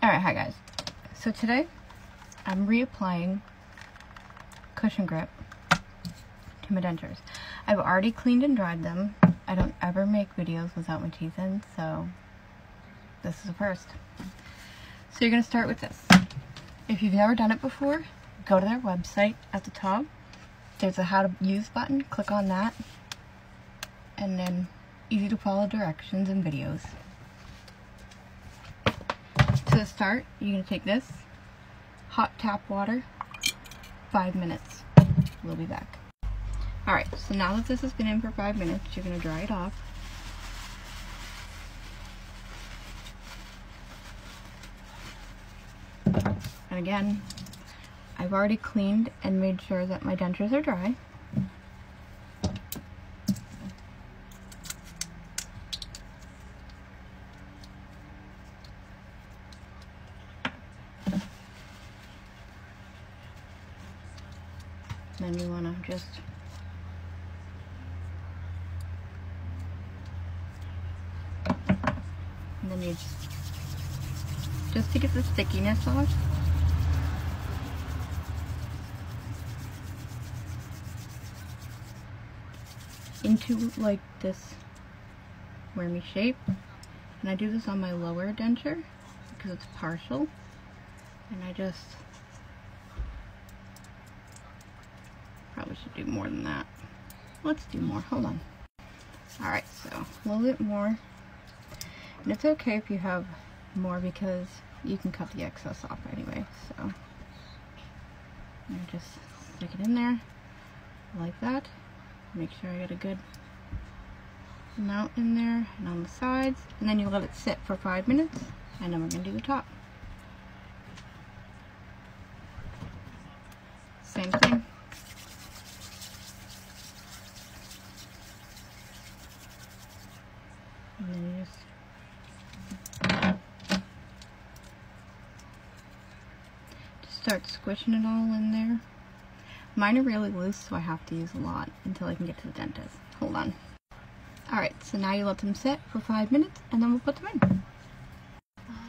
Alright, hi guys. So today, I'm reapplying cushion grip to my dentures. I've already cleaned and dried them. I don't ever make videos without my teeth in, so this is a first. So you're going to start with this. If you've never done it before, go to their website at the top. There's a how to use button. Click on that. And then easy to follow directions and videos. To start, you're going to take this, hot tap water, five minutes. We'll be back. Alright, so now that this has been in for five minutes, you're going to dry it off. And again, I've already cleaned and made sure that my dentures are dry. Then you want to just and then you just just to get the stickiness off. Into like this wormy shape. And I do this on my lower denture because it's partial. And I just probably should do more than that. Let's do more. Hold on. Alright so a little bit more. And it's okay if you have more because you can cut the excess off anyway so. Just stick it in there like that. Make sure I get a good amount in there and on the sides. And then you let it sit for five minutes and then we're going to do the top. Same thing just start squishing it all in there Mine are really loose, so I have to use a lot until I can get to the dentist. Hold on. Alright, so now you let them sit for five minutes, and then we'll put them in.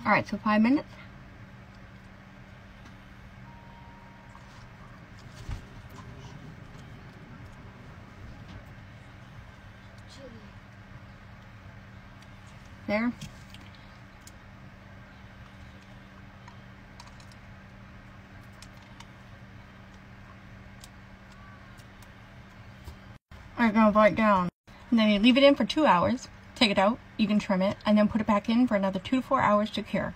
Alright, so five minutes. There. are gonna bite down. And then you leave it in for two hours, take it out, you can trim it, and then put it back in for another two to four hours to cure.